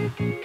Thank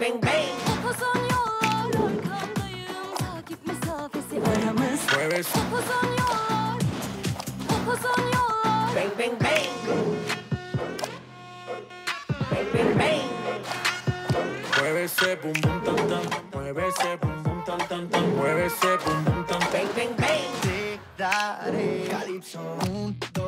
bang bang. Upuzun yollar arkandayım takip mesafesi Bang bang bang. Bang bang bang. Muévese bum bum tam tam, muévese bum bum tam tam tam, muévese bum bum tam. Bang bang bang. Te daré. Un, dos.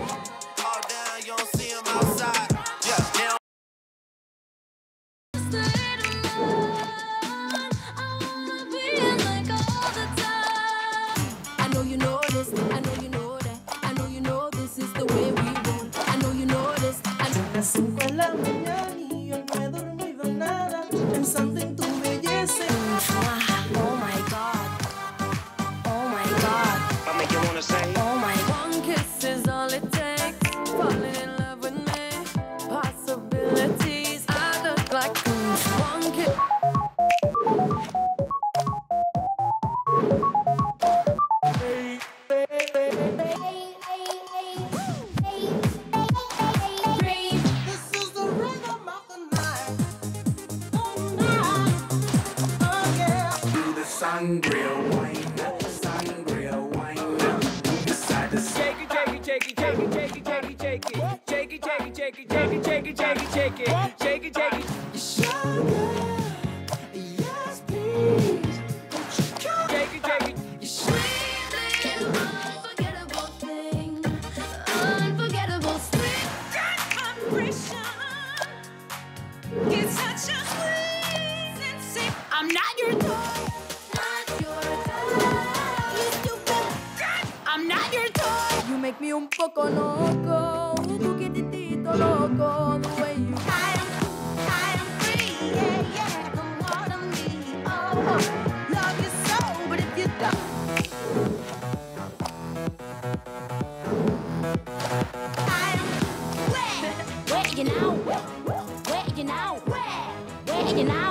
shake it, shake it, shake it, shake it, shake it, shake it, shake it, shake it, shake it, shake it, shake it, shake it. conozco. Tu loco, the way. I am, free, yeah, yeah. Me, oh, oh. Love you so, but if you don't. I am you now, you now, you now.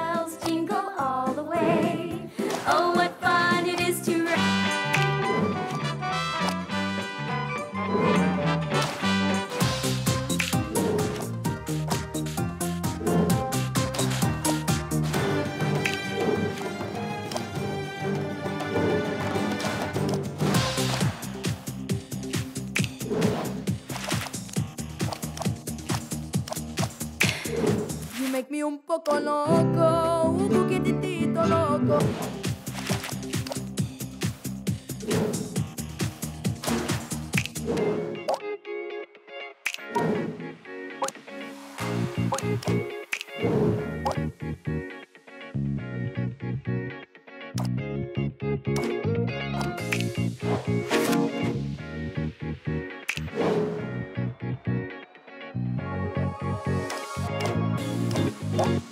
make me un poco loco, un poquitito loco. 감사합니다.